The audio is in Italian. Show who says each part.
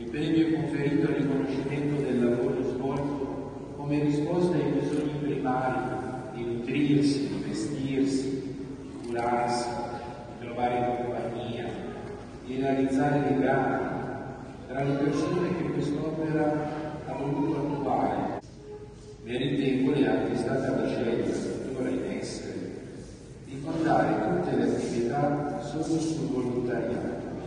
Speaker 1: Il premio è conferito al riconoscimento del lavoro svolto come risposta ai bisogni primari di nutrirsi, di vestirsi, di curarsi, di trovare compagnia, di realizzare legami tra le persone che quest'opera ha voluto attuare. Meritevole è anche stata la scelta, tuttora in essere, di fondare tutte le attività solo sul volontariato.